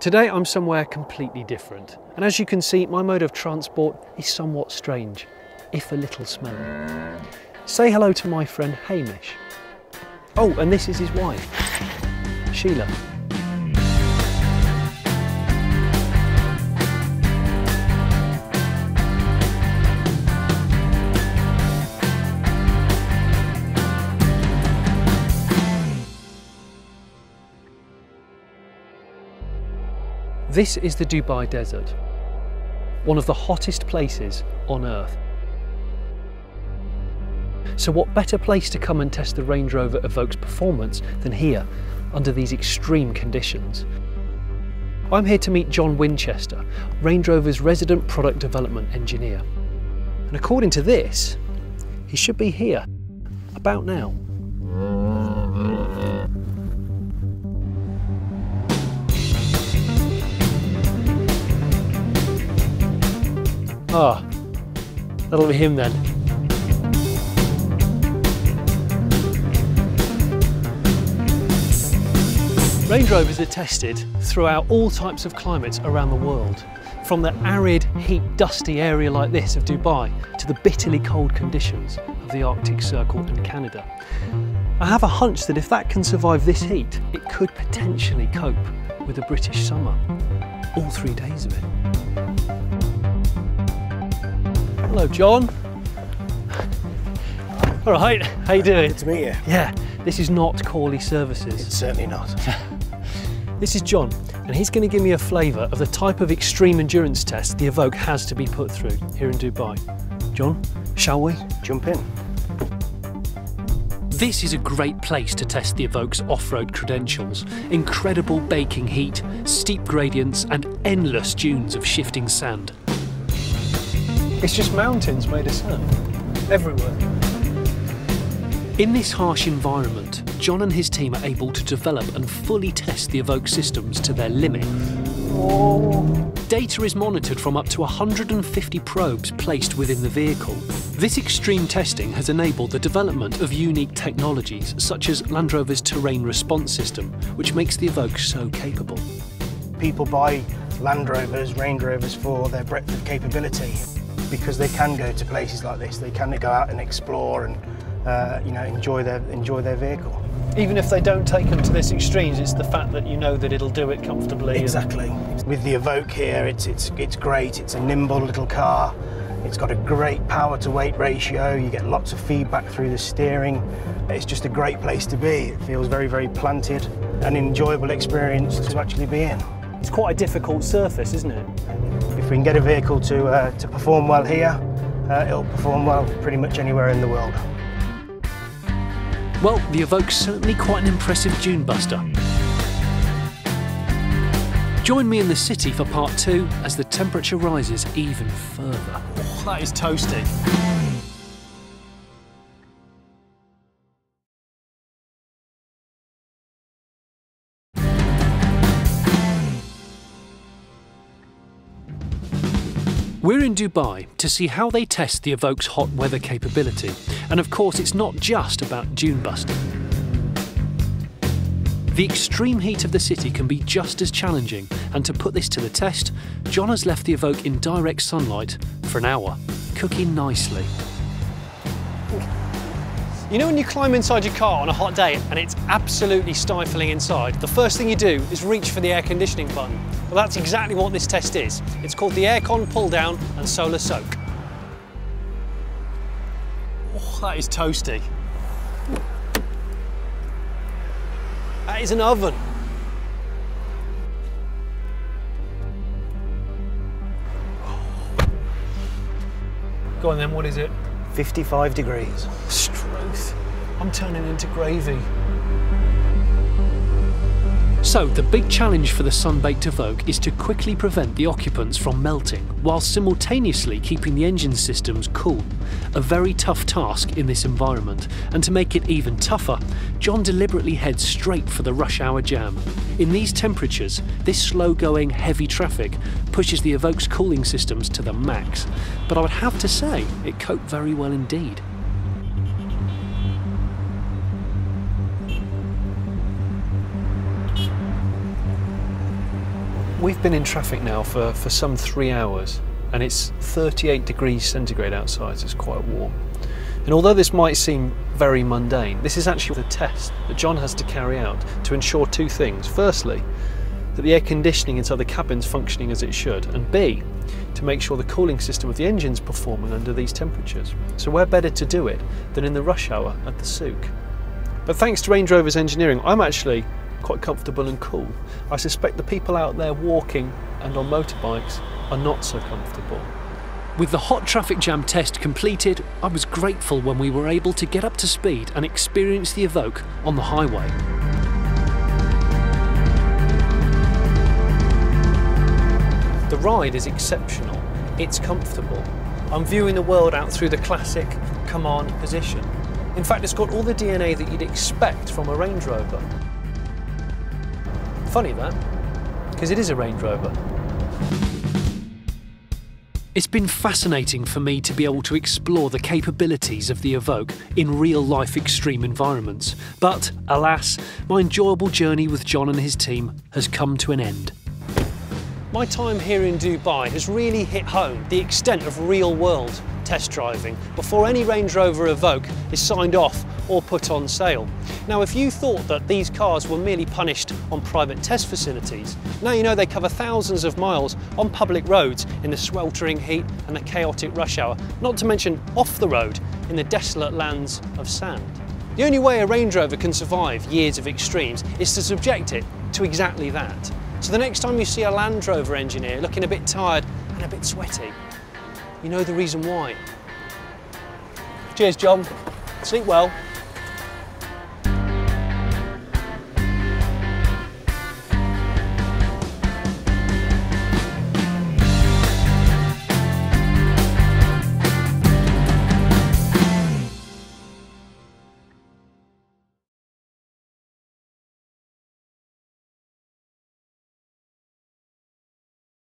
Today I'm somewhere completely different, and as you can see, my mode of transport is somewhat strange, if a little smelly. Say hello to my friend Hamish. Oh, and this is his wife, Sheila. This is the Dubai Desert, one of the hottest places on Earth. So what better place to come and test the Range Rover Evoque's performance than here, under these extreme conditions? I'm here to meet John Winchester, Range Rover's resident product development engineer. And according to this, he should be here, about now. Ah, that'll be him then. Range Rovers are tested throughout all types of climates around the world, from the arid, heat, dusty area like this of Dubai to the bitterly cold conditions of the Arctic Circle and Canada. I have a hunch that if that can survive this heat, it could potentially cope with a British summer. All three days of it. Hello, John. All right, how you doing? Good to meet you. Yeah, this is not Corley Services. It's certainly not. This is John, and he's going to give me a flavour of the type of extreme endurance test the Evoque has to be put through here in Dubai. John, shall we? Jump in. This is a great place to test the Evoque's off-road credentials. Incredible baking heat, steep gradients and endless dunes of shifting sand. It's just mountains made of sand, everywhere. In this harsh environment, John and his team are able to develop and fully test the Evoque systems to their limit. Data is monitored from up to 150 probes placed within the vehicle. This extreme testing has enabled the development of unique technologies such as Land Rover's terrain response system, which makes the Evoque so capable. People buy Land Rovers, Range Rovers for their breadth of capability because they can go to places like this. They can go out and explore and uh, you know enjoy their enjoy their vehicle. Even if they don't take them to this extremes, it's the fact that you know that it'll do it comfortably. Exactly. With the Evoque here, it's it's it's great. It's a nimble little car. It's got a great power to weight ratio. You get lots of feedback through the steering. It's just a great place to be. It feels very very planted, an enjoyable experience to actually be in. It's quite a difficult surface, isn't it? If we can get a vehicle to uh, to perform well here, uh, it'll perform well pretty much anywhere in the world. Well, the Evoque's certainly quite an impressive dune buster. Join me in the city for part two as the temperature rises even further. that is toasty. We're in Dubai to see how they test the Evoque's hot weather capability. And of course, it's not just about dune busting. The extreme heat of the city can be just as challenging, and to put this to the test, John has left the Evoque in direct sunlight for an hour, cooking nicely. You know when you climb inside your car on a hot day and it's absolutely stifling inside, the first thing you do is reach for the air conditioning button. Well, that's exactly what this test is. It's called the Aircon Pull Down and Solar Soak. Oh, that is toasty. That is an oven. Go on then, what is it? 55 degrees. Struth. I'm turning into gravy. So, the big challenge for the sun-baked Evoque is to quickly prevent the occupants from melting, while simultaneously keeping the engine systems cool. A very tough task in this environment, and to make it even tougher, John deliberately heads straight for the rush hour jam. In these temperatures, this slow-going, heavy traffic pushes the Evoque's cooling systems to the max, but I would have to say it coped very well indeed. We've been in traffic now for, for some three hours and it's 38 degrees centigrade outside, so it's quite warm. And although this might seem very mundane, this is actually the test that John has to carry out to ensure two things. Firstly, that the air conditioning inside the cabin's functioning as it should, and B, to make sure the cooling system of the engine's performing under these temperatures. So where better to do it than in the rush hour at the souk? But thanks to Range Rover's engineering, I'm actually quite comfortable and cool. I suspect the people out there walking and on motorbikes are not so comfortable. With the hot traffic jam test completed, I was grateful when we were able to get up to speed and experience the Evoque on the highway. The ride is exceptional, it's comfortable. I'm viewing the world out through the classic command position. In fact, it's got all the DNA that you'd expect from a Range Rover. Funny that, because it is a Range Rover. It's been fascinating for me to be able to explore the capabilities of the Evoque in real life extreme environments. But, alas, my enjoyable journey with John and his team has come to an end. My time here in Dubai has really hit home the extent of real world test driving before any Range Rover Evoque is signed off or put on sale. Now if you thought that these cars were merely punished on private test facilities, now you know they cover thousands of miles on public roads in the sweltering heat and the chaotic rush hour, not to mention off the road in the desolate lands of sand. The only way a Range Rover can survive years of extremes is to subject it to exactly that. So the next time you see a Land Rover engineer looking a bit tired and a bit sweaty, you know the reason why. Cheers, John. Sleep well.